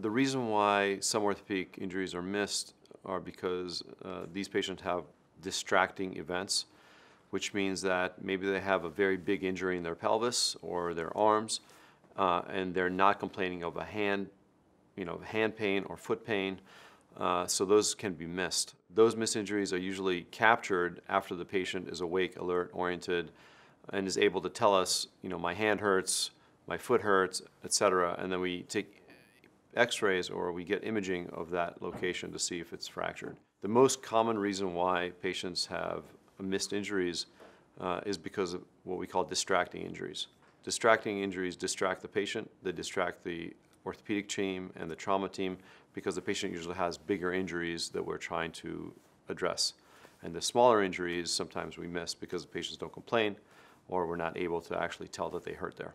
The reason why some orthopedic injuries are missed are because uh, these patients have distracting events, which means that maybe they have a very big injury in their pelvis or their arms, uh, and they're not complaining of a hand, you know, hand pain or foot pain. Uh, so those can be missed. Those missed injuries are usually captured after the patient is awake, alert, oriented, and is able to tell us, you know, my hand hurts, my foot hurts, etc. And then we take x-rays or we get imaging of that location to see if it's fractured. The most common reason why patients have missed injuries uh, is because of what we call distracting injuries. Distracting injuries distract the patient, they distract the orthopedic team and the trauma team because the patient usually has bigger injuries that we're trying to address. And the smaller injuries sometimes we miss because the patients don't complain or we're not able to actually tell that they hurt there.